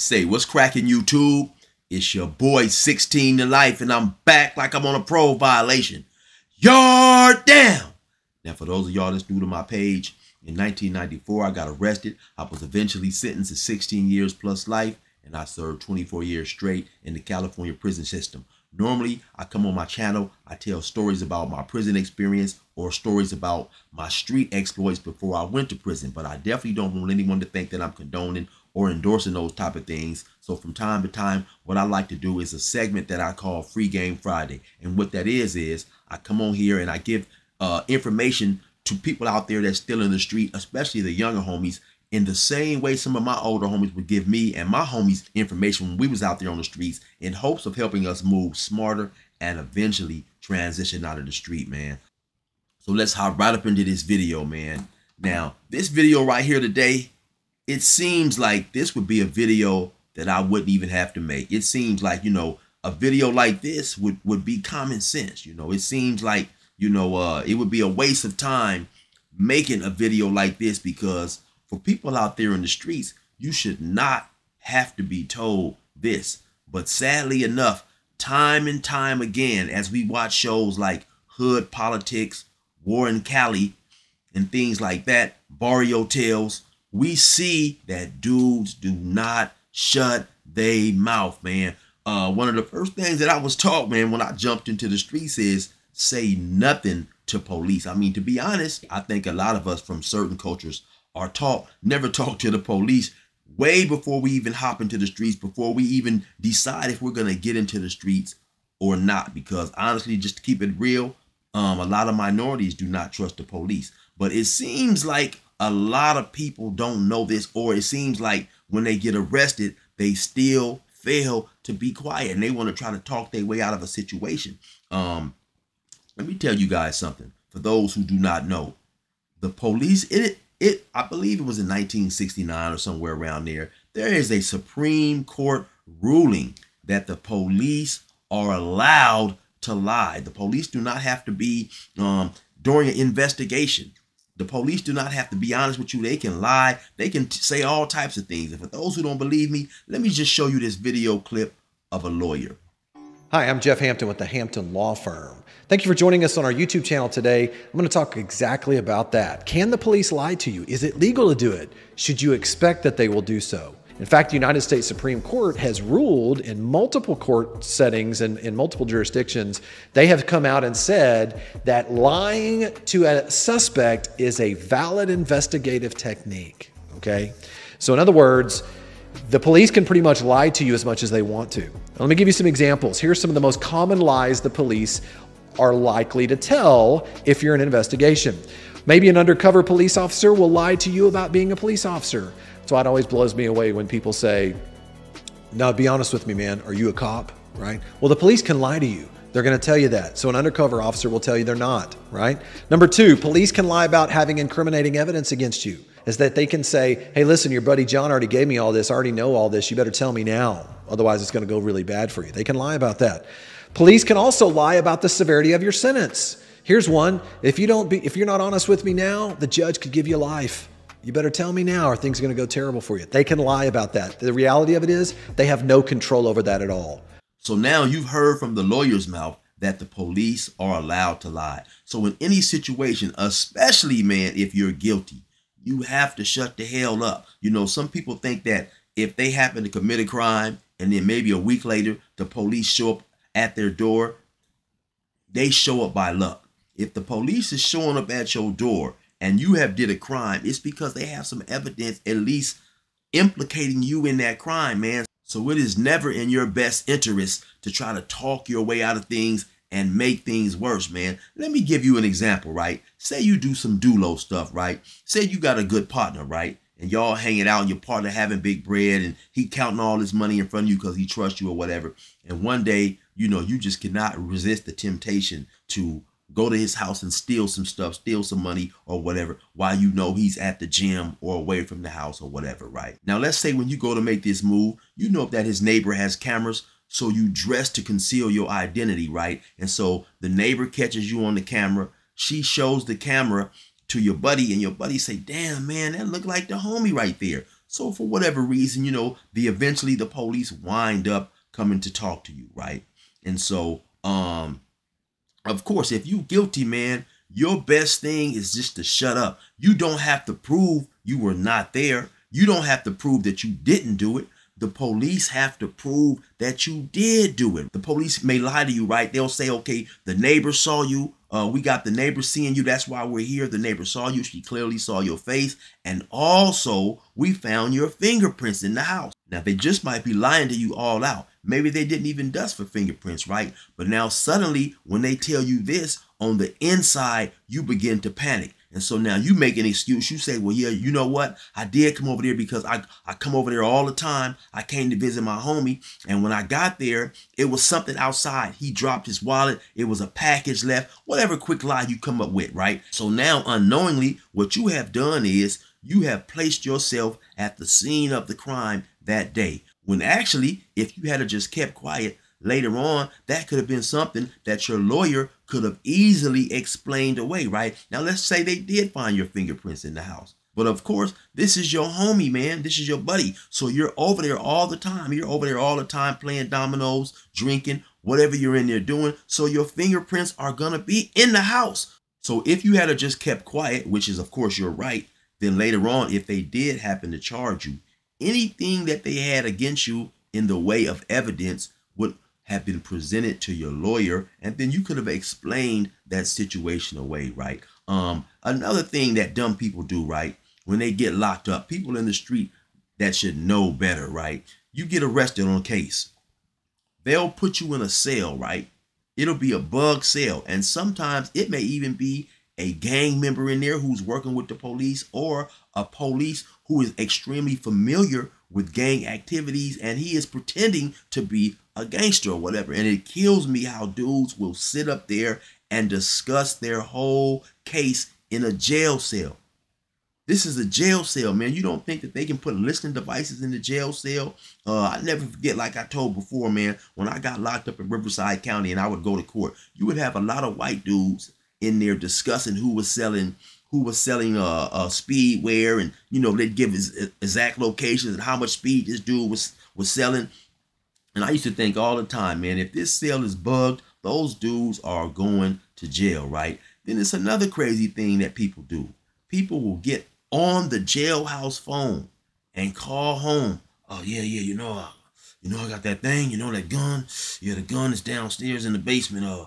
Say, what's cracking YouTube? It's your boy 16 Da Life, and I'm back like I'm on a pro violation. Yard down. Now, for those of y'all that's new to my page, in 1994, I got arrested. I was eventually sentenced to 16 years plus life, and I served 24 years straight in the California prison system. Normally, I come on my channel, I tell stories about my prison experience or stories about my street exploits before I went to prison, but I definitely don't want anyone to think that I'm condoning or endorsing those type of things. So from time to time, what I like to do is a segment that I call Free Game Friday. And what that is, is I come on here and I give uh, information to people out there that's still in the street, especially the younger homies, in the same way some of my older homies would give me and my homies information when we was out there on the streets in hopes of helping us move smarter and eventually transition out of the street, man. So let's hop right up into this video, man. Now, this video right here today, it seems like this would be a video that I wouldn't even have to make. It seems like, you know, a video like this would, would be common sense. You know, it seems like, you know, uh, it would be a waste of time making a video like this because for people out there in the streets, you should not have to be told this. But sadly enough, time and time again, as we watch shows like Hood Politics, War in Cali, and things like that, Barrio Tales, we see that dudes do not shut they mouth, man. Uh, one of the first things that I was taught, man, when I jumped into the streets is say nothing to police. I mean, to be honest, I think a lot of us from certain cultures are taught never talk to the police way before we even hop into the streets, before we even decide if we're going to get into the streets or not. Because honestly, just to keep it real, um, a lot of minorities do not trust the police. But it seems like a lot of people don't know this, or it seems like when they get arrested, they still fail to be quiet and they want to try to talk their way out of a situation. Um, let me tell you guys something. For those who do not know, the police, it it I believe it was in 1969 or somewhere around there. There is a Supreme Court ruling that the police are allowed to lie. The police do not have to be um, during an investigation. The police do not have to be honest with you. They can lie. They can say all types of things. And for those who don't believe me, let me just show you this video clip of a lawyer. Hi, I'm Jeff Hampton with the Hampton Law Firm. Thank you for joining us on our YouTube channel today. I'm going to talk exactly about that. Can the police lie to you? Is it legal to do it? Should you expect that they will do so? In fact, the United States Supreme Court has ruled in multiple court settings and in multiple jurisdictions, they have come out and said that lying to a suspect is a valid investigative technique. Okay? So, in other words, the police can pretty much lie to you as much as they want to. Let me give you some examples. Here's some of the most common lies the police are likely to tell if you're in an investigation. Maybe an undercover police officer will lie to you about being a police officer. Why it always blows me away when people say, Now, be honest with me, man, are you a cop? Right? Well, the police can lie to you. They're going to tell you that. So an undercover officer will tell you they're not, right? Number two, police can lie about having incriminating evidence against you. Is that they can say, hey, listen, your buddy John already gave me all this. I already know all this. You better tell me now. Otherwise, it's going to go really bad for you. They can lie about that. Police can also lie about the severity of your sentence. Here's one. If you don't be if you're not honest with me now, the judge could give you life. You better tell me now or things are going to go terrible for you. They can lie about that. The reality of it is they have no control over that at all. So now you've heard from the lawyer's mouth that the police are allowed to lie. So in any situation, especially man, if you're guilty, you have to shut the hell up. You know, some people think that if they happen to commit a crime and then maybe a week later the police show up at their door, they show up by luck. If the police is showing up at your door and you have did a crime, it's because they have some evidence at least implicating you in that crime, man. So it is never in your best interest to try to talk your way out of things and make things worse, man. Let me give you an example, right? Say you do some doulo stuff, right? Say you got a good partner, right? And y'all hanging out and your partner having big bread and he counting all this money in front of you because he trusts you or whatever. And one day you know, you just cannot resist the temptation to go to his house and steal some stuff, steal some money or whatever, while you know he's at the gym or away from the house or whatever, right? Now, let's say when you go to make this move, you know that his neighbor has cameras, so you dress to conceal your identity, right? And so the neighbor catches you on the camera, she shows the camera to your buddy, and your buddy say, damn, man, that look like the homie right there. So for whatever reason, you know, the eventually the police wind up coming to talk to you, right? And so, um, of course, if you guilty, man, your best thing is just to shut up. You don't have to prove you were not there. You don't have to prove that you didn't do it. The police have to prove that you did do it. The police may lie to you, right? They'll say, okay, the neighbor saw you. Uh, we got the neighbor seeing you. That's why we're here. The neighbor saw you. She clearly saw your face. And also, we found your fingerprints in the house. Now, they just might be lying to you all out. Maybe they didn't even dust for fingerprints, right? But now, suddenly, when they tell you this, on the inside, you begin to panic. And so now you make an excuse. You say, well, yeah, you know what? I did come over there because I, I come over there all the time. I came to visit my homie. And when I got there, it was something outside. He dropped his wallet. It was a package left. Whatever quick lie you come up with, right? So now unknowingly, what you have done is you have placed yourself at the scene of the crime that day. When actually, if you had just kept quiet, later on, that could have been something that your lawyer could have easily explained away, right? Now, let's say they did find your fingerprints in the house. But of course, this is your homie, man. This is your buddy. So you're over there all the time. You're over there all the time playing dominoes, drinking, whatever you're in there doing. So your fingerprints are going to be in the house. So if you had just kept quiet, which is, of course, you're right, then later on, if they did happen to charge you, anything that they had against you in the way of evidence would have been presented to your lawyer and then you could have explained that situation away right? Um another thing that dumb people do right when they get locked up people in the street that should know better right? You get arrested on a case. They'll put you in a cell right? It'll be a bug cell and sometimes it may even be a gang member in there who's working with the police or a police who is extremely familiar with gang activities and he is pretending to be a gangster or whatever. And it kills me how dudes will sit up there and discuss their whole case in a jail cell. This is a jail cell, man. You don't think that they can put listening devices in the jail cell? Uh, I never forget, like I told before, man, when I got locked up in Riverside County and I would go to court, you would have a lot of white dudes in there discussing who was selling who was selling uh, uh speedware and you know they'd give his exact locations and how much speed this dude was was selling. And i used to think all the time man if this sale is bugged those dudes are going to jail right? Then it's another crazy thing that people do. People will get on the jailhouse phone and call home. Oh yeah yeah you know uh, you know i got that thing you know that gun? Yeah the gun is downstairs in the basement uh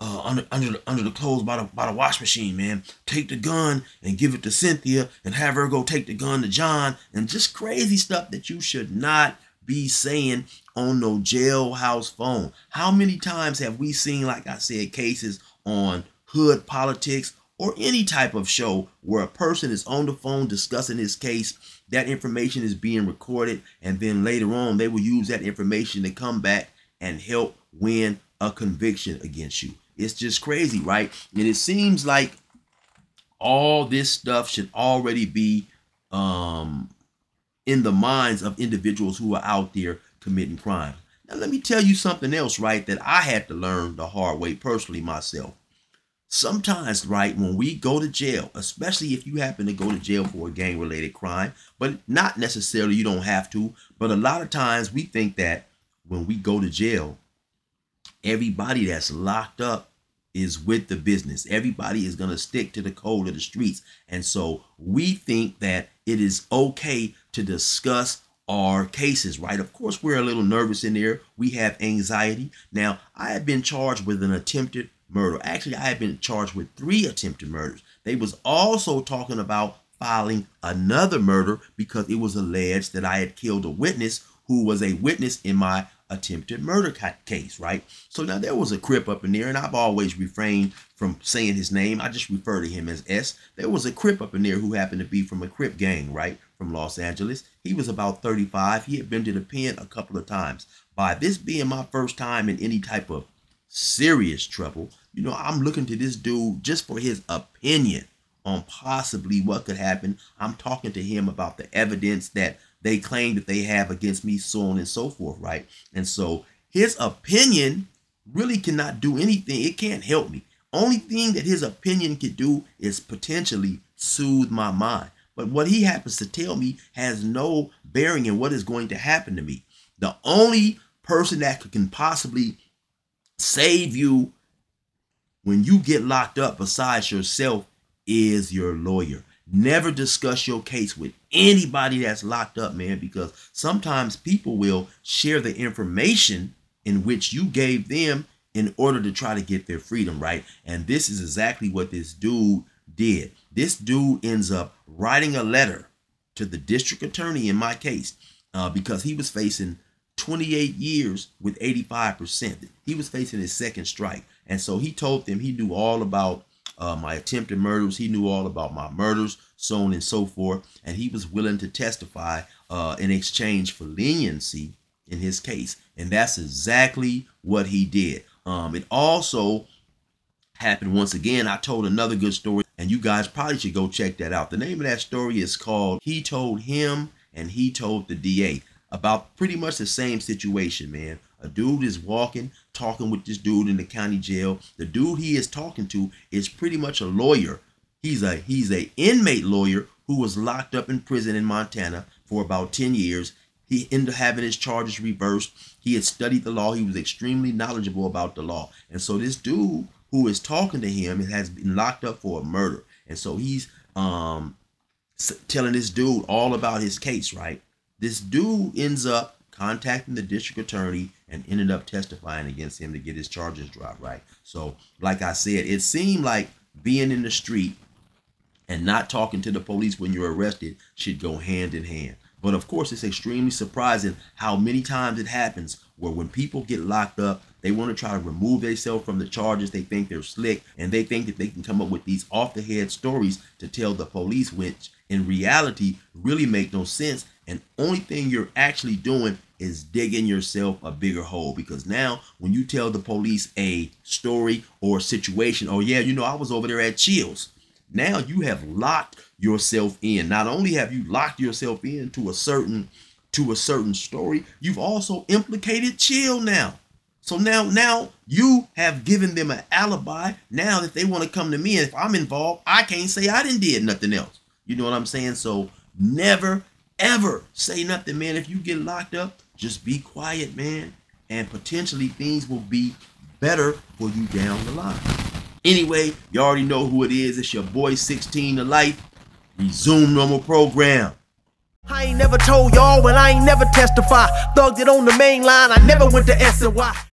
uh, under under the, under the clothes by the by the wash machine, man. Take the gun and give it to Cynthia, and have her go take the gun to John, and just crazy stuff that you should not be saying on no jailhouse phone. How many times have we seen, like I said, cases on hood politics or any type of show where a person is on the phone discussing his case? That information is being recorded, and then later on, they will use that information to come back and help win a conviction against you. It's just crazy, right? And it seems like all this stuff should already be um, in the minds of individuals who are out there committing crime. Now, let me tell you something else, right, that I had to learn the hard way personally myself. Sometimes, right, when we go to jail, especially if you happen to go to jail for a gang related crime, but not necessarily you don't have to, but a lot of times we think that when we go to jail, everybody that's locked up is with the business. Everybody is going to stick to the code of the streets. And so we think that it is okay to discuss our cases, right? Of course, we're a little nervous in there. We have anxiety. Now, I have been charged with an attempted murder. Actually, I have been charged with three attempted murders. They was also talking about filing another murder because it was alleged that I had killed a witness who was a witness in my attempted murder case, right? So now there was a Crip up in there, and I've always refrained from saying his name. I just refer to him as S. There was a Crip up in there who happened to be from a Crip gang, right? From Los Angeles. He was about 35. He had been to the pen a couple of times. By this being my first time in any type of serious trouble, you know, I'm looking to this dude just for his opinion on possibly what could happen. I'm talking to him about the evidence that they claim that they have against me, so on and so forth, right? And so his opinion really cannot do anything. It can't help me. Only thing that his opinion could do is potentially soothe my mind. But what he happens to tell me has no bearing in what is going to happen to me. The only person that can possibly save you when you get locked up besides yourself is your lawyer. Never discuss your case with anybody that's locked up, man, because sometimes people will share the information in which you gave them in order to try to get their freedom, right? And this is exactly what this dude did. This dude ends up writing a letter to the district attorney in my case uh, because he was facing 28 years with 85%. He was facing his second strike. And so he told them he knew all about uh, my attempted murders. He knew all about my murders, so on and so forth. And he was willing to testify uh, in exchange for leniency in his case. And that's exactly what he did. Um, it also happened once again. I told another good story, and you guys probably should go check that out. The name of that story is called He Told Him and He Told the DA about pretty much the same situation, man. A dude is walking, talking with this dude in the county jail. The dude he is talking to is pretty much a lawyer. He's a he's a inmate lawyer who was locked up in prison in Montana for about 10 years. He ended up having his charges reversed. He had studied the law. He was extremely knowledgeable about the law. And so this dude who is talking to him has been locked up for a murder. And so he's um telling this dude all about his case, right? This dude ends up contacting the district attorney and ended up testifying against him to get his charges dropped, right? So, like I said, it seemed like being in the street and not talking to the police when you're arrested should go hand in hand. But of course, it's extremely surprising how many times it happens where when people get locked up, they want to try to remove themselves from the charges. They think they're slick and they think that they can come up with these off the head stories to tell the police, which in reality really make no sense. And only thing you're actually doing is digging yourself a bigger hole because now when you tell the police a story or a situation, oh yeah, you know, I was over there at Chills. Now you have locked yourself in. Not only have you locked yourself in to a certain to a certain story, you've also implicated Chill now. So now now you have given them an alibi. Now if they want to come to me and if I'm involved, I can't say I didn't did nothing else. You know what I'm saying? So never ever say nothing, man. If you get locked up, just be quiet, man. And potentially things will be better for you down the line. Anyway, you already know who it is. It's your boy 16 Da Life. Resume normal program. I ain't never told y'all when I ain't never testify. Thugged it on the main line. I never went to SNY.